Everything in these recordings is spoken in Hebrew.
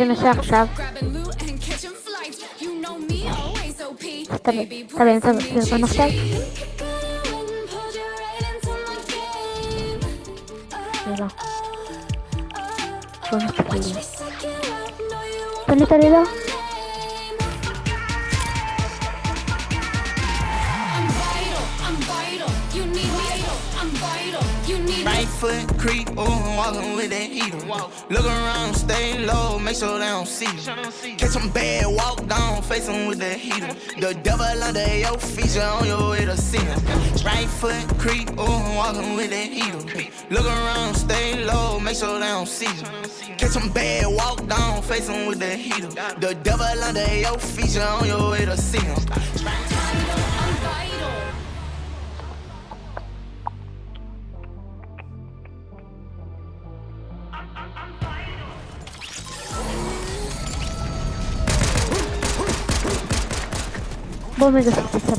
תנסה עכשיו. תבין, תבין את הסרטון עכשיו. לא. בוא נסתכל. תן לי את Right foot creep, ooh, I'm walking with that heater. Look around, stay low, make sure they don't see you. Catch some bad, walk down, face 'em with that heater. The devil under your feet, you on your way to him. Right foot creep, ooh, I'm walking with that heater. Look around, stay low, make sure they don't see you. Catch some bad, walk down, face 'em with that heater. The devil under your feet, you on your way to see him. בוא רגע קצת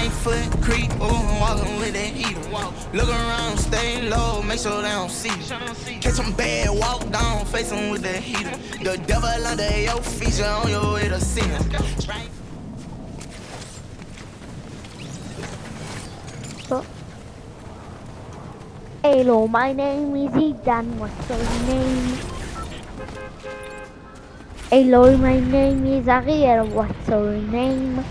Right foot creep, ooh, walking with that heater. Look around, stay low, make sure they don't see you. Catch some bad, walk down, face 'em with that heater. The devil under your feet, you on your way to So. Hello, my name is Idan. What's your name? Hello, my name is Ariel. What's your name?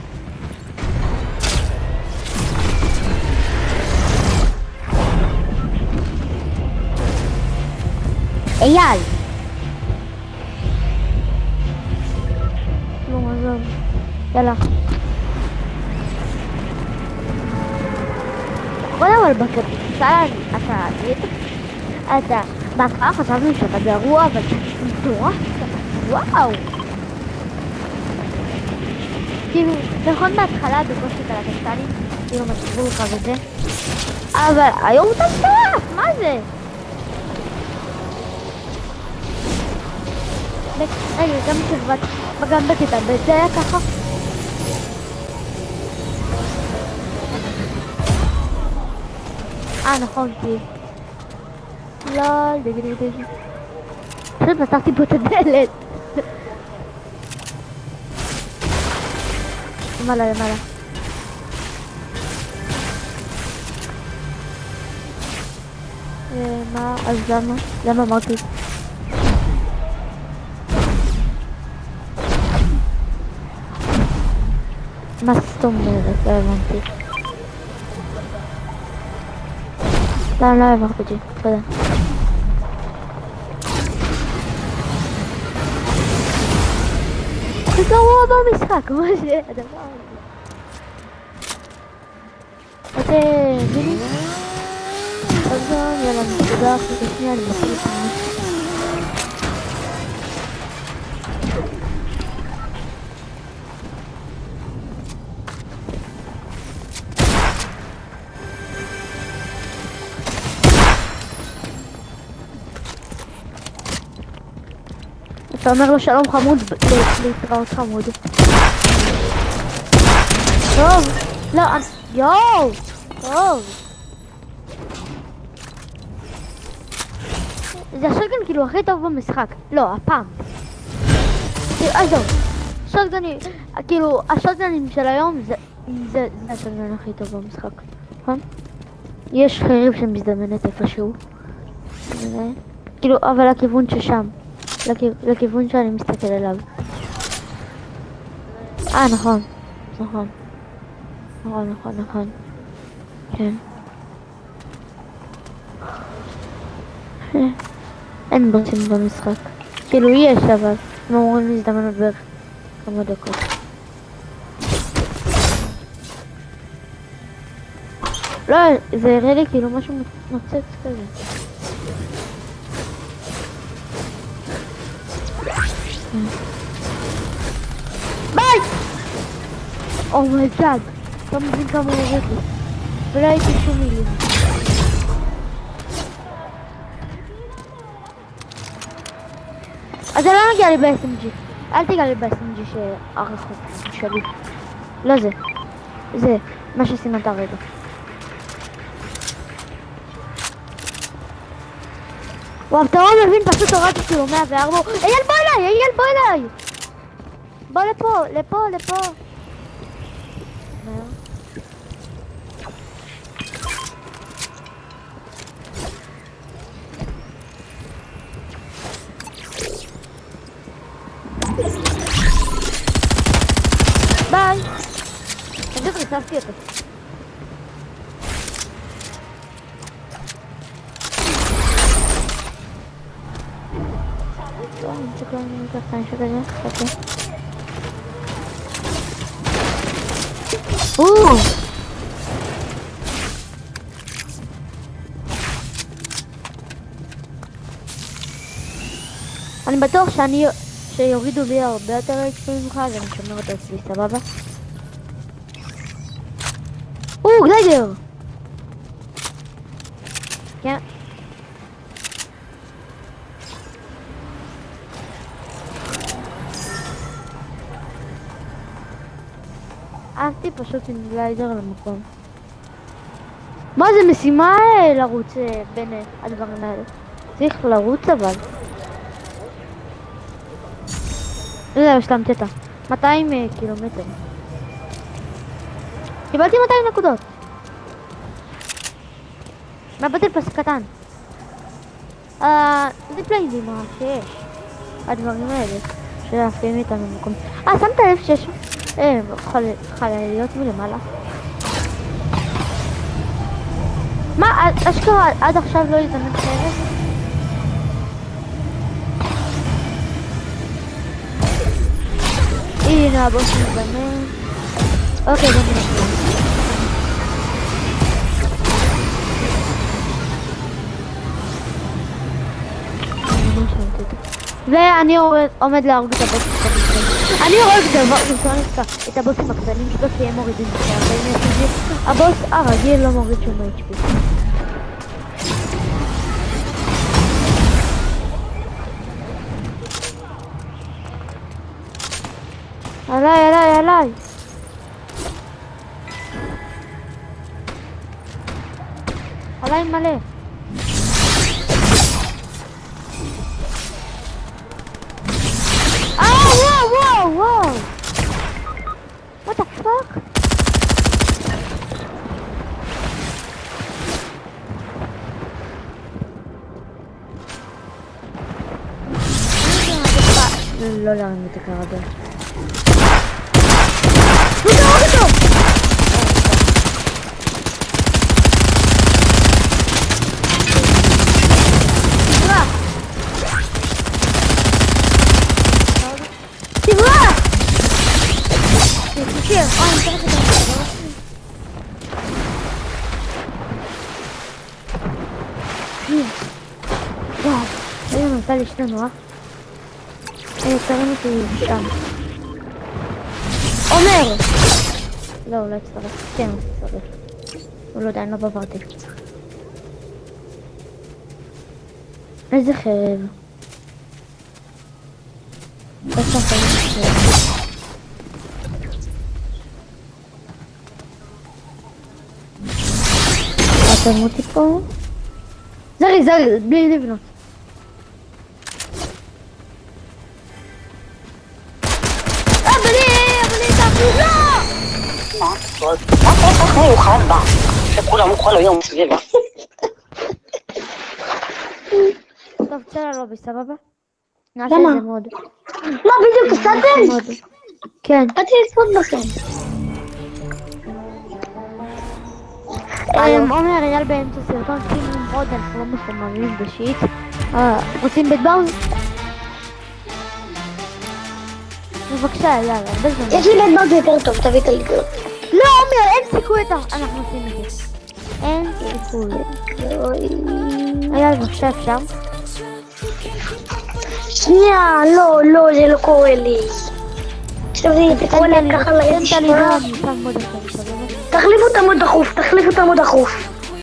אייל! נו, עזוב. יאללה. קודם כל בכדורסל אתה אתה בהתחלה חשבנו שאתה גרוע אבל מטורף וואו כאילו נכון בהתחלה בקושי קלטת סטלים כאילו מצבו לך וזה אבל היום אתה מטורף מה זה? רגע גם כשבת גם בכיתה ב' זה היה ככה אה נכון כי... לא, דגי דגי. פשוט פתחתי פה את הדלת. למעלה למעלה. אה, מה? אז למה? למה אמרתי? מה זאת אומרת? לא הבנתי. לא, לא העברתי, תודה. זה גרוע במשחק, מה זה הדבר הזה? אוקיי, מיני? אז יאללה, נקודה אחת השנייה, אני מכיר את אתה אומר לו שלום חמוד, להתראות חמוד. טוב, לא, אז- יואו, טוב. זה השוטגן כאילו הכי טוב במשחק. לא, הפעם. עזוב. שוטגנים, כאילו, השוטגנים של היום זה, זה, זה השוטגן הכי טוב במשחק. נכון? יש חרב שמזדמנת איפשהו. זה- כאילו, אבל הכיוון ששם. לכיו- לכיוון שאני מסתכל עליו. אה, נכון. נכון. נכון, נכון, נכון. כן. אין בוסים במשחק. כאילו יש, אבל הם אמורים להזדמנות בערך כמה דקות. לא, זה הראה לי כאילו משהו נוצץ כזה. ביי! אומייגאד, אתה מבין כמה הוא הורג לי. ולא הייתי שום מילים. אז זה לא מגיע לי ב-SMG. אל תיגע לי בסינג'י שהרחוק שלי. לא זה. זה, מה שסימנת הרגע. וואו, אתה לא מבין, פשוט הורדתי כאילו 104. אייל בוא אליי, אייל בוא אליי! בוא לפה, לפה, לפה. מהר. ביי. פשוט ריססתי אותו. טוב, אני צריך על זה, חכה. או! אני בטוח שאני, שיורידו לי הרבה יותר אקספים ממך, אז אני שומר אותו אצלי, סבבה? או, גליידר! עפתי פשוט עם גליידר למקום. מה זה משימה אה, לרוץ אה, בין אה, הדברים האלה? צריך לרוץ אבל. זהו, השלמתי אותה. 200 אה, קילומטר. קיבלתי 200 נקודות. מהבטל פס קטן. אה, זה פליידים מה שיש. הדברים האלה. שעפים איתנו במקום. אה, שמת לב שיש חלליות מלמעלה? מה, אשכרה עד עכשיו לא הזדמנות כאלה? הנה הבוס מזמן. אוקיי, בוא נראה. ואני עומד- עומד להרוג את הקטנים. אני הורג הבוס- את- הבוסים הקטנים שלו כי הם מורידים את ה-40 HP. הבוס הרגיל לא מוריד שום HP. עליי, עליי, עליי. עליי מלא. לא להרים את הקרדל. הוא תהרוג אותו! תברח! תברח! תקשיב, אוי, אני צריך את זה. וואו, איזה מזל יש אה, תרים אותי שם. עומר! לא, הוא לא הצטרף. כן, הוא הצטרף. הוא לא יודע, אני לא בעברתי. איזה חרב. איפה שלו? אתם אותי פה? זרי, זרי, בלי לבנות. מה? מה כל כך מיוחד בה? שכולם כל היום סביבה. טוב, צא ללובי, סבבה? נעשה. מה, בדיוק הפסדתם? כן. באתי לצפות בכם. עומר אייל באמצע סרטון, שימו נמרוד, אנחנו לא מחוממים בשיט. רוצים בית באוז? בבקשה, יאללה, הרבה זמן. יש לי בית בד יותר טוב, תביא את הליגות. לא, עומר, אין סיכוי אתה... אנחנו עושים את זה. אין סיכוי. אייל, בבקשה, אפשר? שנייה, לא, לא, זה לא קורה לי. עכשיו זה קורה לי ככה אחר, סבבה? תחליפו את המוד דחוף, תחליפו את המוד דחוף.